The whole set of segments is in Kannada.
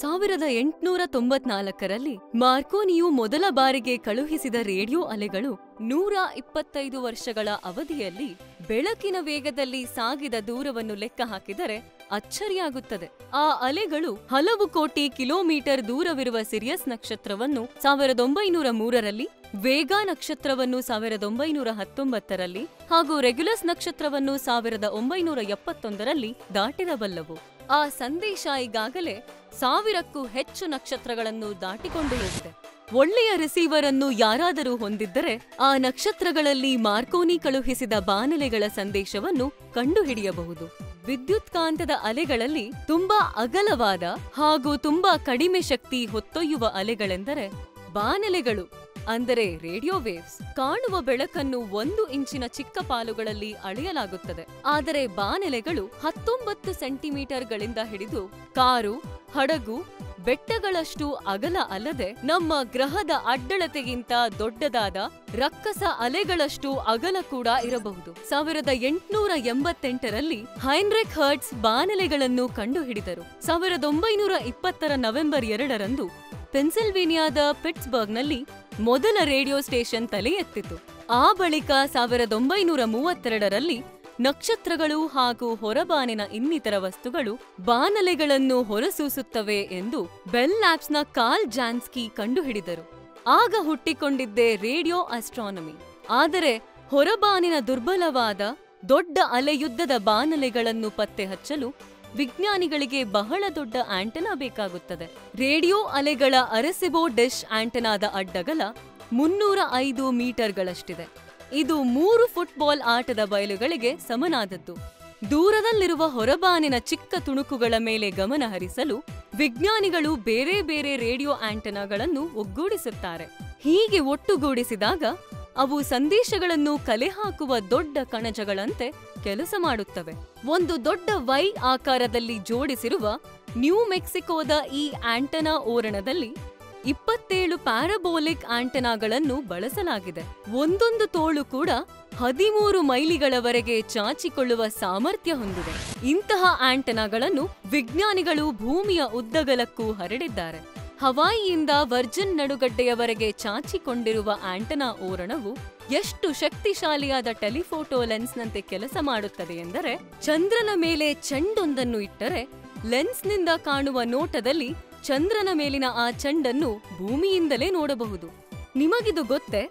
ಸಾವಿರದ ಎಂಟುನೂರ ತೊಂಬತ್ನಾಲ್ಕರಲ್ಲಿ ಮಾರ್ಕೋನಿಯು ಮೊದಲ ಬಾರಿಗೆ ಕಳುಹಿಸಿದ ರೇಡಿಯೋ ಅಲೆಗಳು ನೂರ ಇಪ್ಪತ್ತೈದು ವರ್ಷಗಳ ಅವಧಿಯಲ್ಲಿ ಬೆಳಕಿನ ವೇಗದಲ್ಲಿ ಸಾಗಿದ ದೂರವನ್ನು ಲೆಕ್ಕ ಹಾಕಿದರೆ ಅಚ್ಚರಿಯಾಗುತ್ತದೆ. ಆ ಅಲೆಗಳು ಹಲವು ಕೋಟಿ ಕಿಲೋಮೀಟರ್ ದೂರವಿರುವ ಸಿರಿಯಸ್ ನಕ್ಷತ್ರವನ್ನು ಸಾವಿರದ ಒಂಬೈನೂರ ಮೂರರಲ್ಲಿ, ವೇಗಾ ನಕ್ಷತ್ರವನ್ನು ಸಾವಿರದ ಒಂಬೈನೂರ ಹತ್ತೊಂಬತ್ತರಲ್ಲಿ ಹಾಗೂ ರೆಗ್ಯುಲಸ್ ನಕ್ಷತ್ರವನ್ನು ಸಾವಿರದ ಒಂಬೈನೂರ ಎಪ್ಪತ್ತೊಂದರಲ್ಲಿ ದಾಟಿರಬಲ್ಲವು. ಆ ಸಂದೇಶ ಈಗಾಗಲೇ ಸಾವಿರಕ್ಕೂ ಹೆಚ್ಚು ನಕ್ಷತ್ರಗಳನ್ನು ದಾಟಿಕೊಂಡು ಹೋಗಿದೆ ಒಳ್ಳೆಯ ರಿಸೀವರ್ ಅನ್ನು ಯಾರಾದರೂ ಹೊಂದಿದ್ದರೆ ಆ ನಕ್ಷತ್ರಗಳಲ್ಲಿ ಮಾರ್ಕೋನಿ ಕಳುಹಿಸಿದ ಬಾನಲೆಗಳ ಸಂದೇಶವನ್ನು ಕಂಡುಹಿಡಿಯಬಹುದು. ವಿದ್ಯುತ್ಕಾಂತದ ಅಲೆಗಳಲ್ಲಿ ತುಂಬಾ ಅಗಲವಾದ ಹಾಗೂ ತುಂಬಾ ಕಡಿಮೆ ಶಕ್ತಿ ಹೊತ್ತೊಯ್ಯುವ ಅಲೆಗಳೆಂದರೆ ಬಾನಲೆಗಳು. ಅಂದರೆ ರೇಡಿಯೋ ವೇವ್ಸ್ ಕಾಣುವ ಬೆಳಕನ್ನು ಒಂದು ಇಂಚಿನ ಚಿಕ್ಕ ಪಾಲುಗಳಲ್ಲಿ ಅಳೆಯಲಾಗುತ್ತದೆ. ಆದರೆ ಬಾನೆಲೆಗಳು ಹತ್ತೊಂಬತ್ತು ಸೆಂಟಿಮೀಟರ್ಗಳಿಂದ ಹಿಡಿದು ಕಾರು, ಹಡಗು, ಬೆಟ್ಟಗಳಷ್ಟು ಅಗಲ ಅಲ್ಲದೆ ನಮ್ಮ ಗ್ರಹದ ಅಡ್ಡಳತೆಗಿಂತ ದೊಡ್ಡದಾದ ರಕ್ಕಸ ಅಲೆಗಳಷ್ಟು ಅಗಲ ಕೂಡ ಇರಬಹುದು. ಸಾವಿರದ ಎಂಟುನೂರ ಎಂಬತ್ತೆಂಟರಲ್ಲಿ ಹೈನ್ರಿಕ್ ಹರ್ಟ್ಸ್ ಬಾನಲೆಗಳನ್ನು ಕಂಡುಹಿಡಿದರು. ಸಾವಿರದ ಒಂಬೈನೂರ ಇಪ್ಪತ್ತರ ನವೆಂಬರ್ ಎರಡರಂದು ಪೆನ್ಸಿಲ್ವೇನಿಯಾದ ಪಿಟ್ಸ್ಬರ್ಗ್ನಲ್ಲಿ ಮೊದಲ ರೇಡಿಯೋ ಸ್ಟೇಷನ್ ತಲೆ ಎತ್ತಿತು. ಆ ಬಳಿಕ ಸಾವಿರದ ಒಂಬೈನೂರ ಮೂವತ್ತೆರಡರಲ್ಲಿ ನಕ್ಷತ್ರಗಳು ಹಾಗೂ ಹೊರಬಾನಿನ ಇನ್ನಿತರ ವಸ್ತುಗಳು ಬಾನಲೆಗಳನ್ನು ಹೊರಸೂಸುತ್ತವೆ ಎಂದು ಬೆಲ್ ಲ್ಯಾಬ್ಸ್ನ ಕಾಲ್ ಜಾನ್ಸ್ಕಿ ಕಂಡುಹಿಡಿದರು. ಆಗ ಹುಟ್ಟಿಕೊಂಡಿದ್ದೇ ರೇಡಿಯೋ ಆಸ್ಟ್ರಾನಮಿ ಆದರೆ ಹೊರಬಾನಿನ ದುರ್ಬಲವಾದ ದೊಡ್ಡ ಅಲೆಯುದ್ಧದ ಬಾನಲೆಗಳನ್ನು ಪತ್ತೆ ಹಚ್ಚಲು ವಿಜ್ಞಾನಿಗಳಿಗೆ ಬಹಳ ದೊಡ್ಡ ಆಂಟೆನಾ ಬೇಕಾಗುತ್ತದೆ. ರೇಡಿಯೋ ಅಲೆಗಳ ಅರೆಸಿಬೋ ಡಿಶ್ ಆಂಟೆನಾದ ಅಡ್ಡಗಲ ಮುನ್ನೂರ ಐದು ಮೀಟರ್ಗಳಷ್ಟಿದೆ. ಇದು ಮೂರು ಫುಟ್ಬಾಲ್ ಆಟದ ಬಯಲುಗಳಿಗೆ ಸಮನಾದದ್ದು. ದೂರದಲ್ಲಿರುವ ಹೊರಬಾನಿನ ಚಿಕ್ಕ ತುಣುಕುಗಳ ಮೇಲೆ ಗಮನ ಹರಿಸಲು ವಿಜ್ಞಾನಿಗಳು ಬೇರೆ ಬೇರೆ ರೇಡಿಯೋ ಆಂಟೆನಾಗಳನ್ನು ಒಗ್ಗೂಡಿಸುತ್ತಾರೆ. ಹೀಗೆ ಒಟ್ಟುಗೂಡಿಸಿದಾಗ ಅವು ಸಂದೇಶಗಳನ್ನು ಕಲೆ ಹಾಕುವ ದೊಡ್ಡ ಕಣಜಗಳಂತೆ ಕೆಲಸ ಮಾಡುತ್ತವೆ. ಒಂದು ದೊಡ್ಡ ವೈ ಆಕಾರದಲ್ಲಿ ಜೋಡಿಸಿರುವ ನ್ಯೂ ಮೆಕ್ಸಿಕೋದ ಈ ಆಂಟನಾ ಓರಣದಲ್ಲಿ ಇಪ್ಪತ್ತೇಳು ಪ್ಯಾರಾಬೋಲಿಕ್ ಆಂಟೆನಾಗಳನ್ನು ಬಳಸಲಾಗಿದೆ. ಒಂದೊಂದು ತೋಳು ಕೂಡ ಹದಿಮೂರು ಮೈಲಿಗಳವರೆಗೆ ಚಾಚಿಕೊಳ್ಳುವ ಸಾಮರ್ಥ್ಯ ಹೊಂದಿದೆ. ಇಂತಹ ಆಂಟೆನಾಗಳನ್ನು ವಿಜ್ಞಾನಿಗಳು ಭೂಮಿಯ ಉದ್ದಗಲಕ್ಕೂ ಹರಡಿದ್ದಾರೆ. ಹವಾಯಿಯಿಂದ ವರ್ಜನ್ ನಡುಗಡ್ಡೆಯವರೆಗೆ ಚಾಚಿಕೊಂಡಿರುವ ಆಂಟನಾ ಓರಣವು ಎಷ್ಟು ಶಕ್ತಿಶಾಲಿಯಾದ ಟೆಲಿಫೋಟೋ ಲೆನ್ಸ್ನಂತೆ ಕೆಲಸ ಮಾಡುತ್ತದೆ ಎಂದರೆ, ಚಂದ್ರನ ಮೇಲೆ ಚೆಂಡೊಂದನ್ನು ಇಟ್ಟರೆ ಲೆನ್ಸ್ನಿಂದ ಕಾಣುವ ನೋಟದಲ್ಲಿ ಚಂದ್ರನ ಮೇಲಿನ ಆ ಚೆಂಡನ್ನು ಭೂಮಿಯಿಂದಲೇ ನೋಡಬಹುದು. ನಿಮಗಿದು ಗೊತ್ತೇ?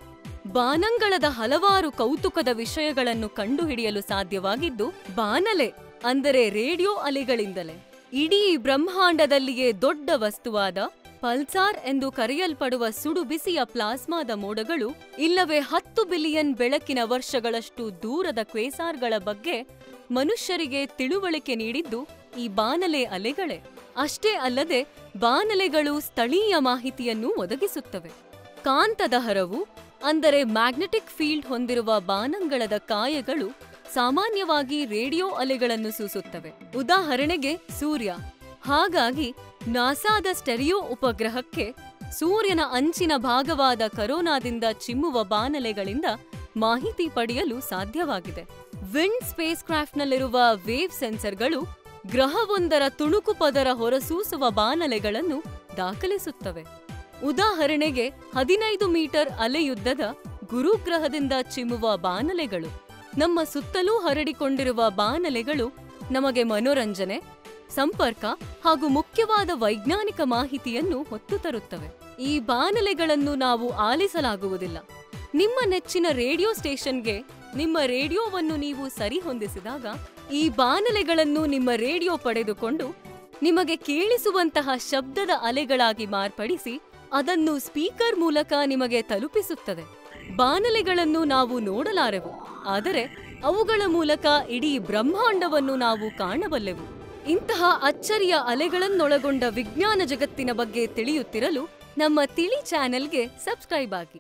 ಬಾನಂಗಳದ ಹಲವಾರು ಕೌತುಕದ ವಿಷಯಗಳನ್ನು ಕಂಡುಹಿಡಿಯಲು ಸಾಧ್ಯವಾಗಿದ್ದು ಬಾನಲೆ, ಅಂದರೆ ರೇಡಿಯೋ ಅಲೆಗಳಿಂದಲೇ. ಇಡೀ ಬ್ರಹ್ಮಾಂಡದಲ್ಲಿಯೇ ದೊಡ್ಡ ವಸ್ತುವಾದ ಪಲ್ಸಾರ್ ಎಂದು ಕರೆಯಲ್ಪಡುವ ಸುಡು ಬಿಸಿಯ ಪ್ಲಾಸ್ಮಾದ ಮೋಡಗಳು ಇಲ್ಲವೇ ಹತ್ತು ಬಿಲಿಯನ್ ಬೆಳಕಿನ ವರ್ಷಗಳಷ್ಟು ದೂರದ ಕ್ವೇಸಾರ್ಗಳ ಬಗ್ಗೆ ಮನುಷ್ಯರಿಗೆ ತಿಳುವಳಿಕೆ ನೀಡಿದ್ದು ಈ ಬಾನಲೆ ಅಲೆಗಳೇ. ಅಷ್ಟೇ ಅಲ್ಲದೆ ಬಾನಲೆಗಳು ಸ್ಥಳೀಯ ಮಾಹಿತಿಯನ್ನು ಒದಗಿಸುತ್ತವೆ. ಕಾಂತದ ಹರವು, ಅಂದರೆ ಮ್ಯಾಗ್ನೆಟಿಕ್ ಫೀಲ್ಡ್ ಹೊಂದಿರುವ ಬಾನಂಗಳದ ಕಾಯಗಳು, ಸಾಮಾನ್ಯವಾಗಿ ರೇಡಿಯೋ ಅಲೆಗಳನ್ನು ಸೂಸುತ್ತವೆ. ಉದಾಹರಣೆಗೆ ಸೂರ್ಯ. ಹಾಗಾಗಿ ನಾಸಾದ ಸ್ಟೆರಿಯೋ ಉಪಗ್ರಹಕ್ಕೆ ಸೂರ್ಯನ ಅಂಚಿನ ಭಾಗವಾದ ಕರೋನಾದಿಂದ ಚಿಮ್ಮುವ ಬಾನಲೆಗಳಿಂದ ಮಾಹಿತಿ ಪಡೆಯಲು ಸಾಧ್ಯವಾಗಿದೆ. ವಿಂಡ್ ಸ್ಪೇಸ್ ಕ್ರಾಫ್ಟ್ನಲ್ಲಿರುವ ವೇವ್ ಸೆನ್ಸರ್ಗಳು ಗ್ರಹವೊಂದರ ತುಣುಕು ಪದರ ಹೊರಸೂಸುವ ಬಾನಲೆಗಳನ್ನು ದಾಖಲಿಸುತ್ತವೆ. ಉದಾಹರಣೆಗೆ, ಹದಿನೈದು ಮೀಟರ್ ಅಲೆಯುದ್ದದ ಗುರುಗ್ರಹದಿಂದ ಚಿಮ್ಮುವ ಬಾನಲೆಗಳು. ನಮ್ಮ ಸುತ್ತಲೂ ಹರಡಿಕೊಂಡಿರುವ ಬಾನಲೆಗಳು ನಮಗೆ ಮನೋರಂಜನೆ ಸಂಪರ್ಕ ಹಾಗೂ ಮುಖ್ಯವಾದ ವೈಜ್ಞಾನಿಕ ಮಾಹಿತಿಯನ್ನು ಹೊತ್ತು ತರುತ್ತವೆ. ಈ ಬಾನಲೆಗಳನ್ನು ನಾವು ಆಲಿಸಲಾಗುವುದಿಲ್ಲ. ನಿಮ್ಮ ನೆಚ್ಚಿನ ರೇಡಿಯೋ ಸ್ಟೇಷನ್ಗೆ ನಿಮ್ಮ ರೇಡಿಯೋವನ್ನು ನೀವು ಸರಿಹೊಂದಿಸಿದಾಗ ಈ ಬಾನಲೆಗಳನ್ನು ನಿಮ್ಮ ರೇಡಿಯೋ ಪಡೆದುಕೊಂಡು ನಿಮಗೆ ಕೇಳಿಸುವಂತಹ ಶಬ್ದದ ಅಲೆಗಳಾಗಿ ಮಾರ್ಪಡಿಸಿ ಅದನ್ನು ಸ್ಪೀಕರ್ ಮೂಲಕ ನಿಮಗೆ ತಲುಪಿಸುತ್ತದೆ. ಬಾನಲೆಗಳನ್ನು ನಾವು ನೋಡಲಾರೆವು, ಆದರೆ ಅವುಗಳ ಮೂಲಕ ಇಡೀ ಬ್ರಹ್ಮಾಂಡವನ್ನು ನಾವು ಕಾಣಬಲ್ಲೆವು. ಇಂತಹ ಅಚ್ಚರಿಯ ಅಲೆಗಳನ್ನೊಳಗೊಂಡ ವಿಜ್ಞಾನ ಜಗತ್ತಿನ ಬಗ್ಗೆ ತಿಳಿಯುತ್ತಿರಲು ನಮ್ಮ ತಿಳಿ ಚಾನೆಲ್ಗೆ ಸಬ್ಸ್ಕ್ರೈಬ್ ಆಗಿ.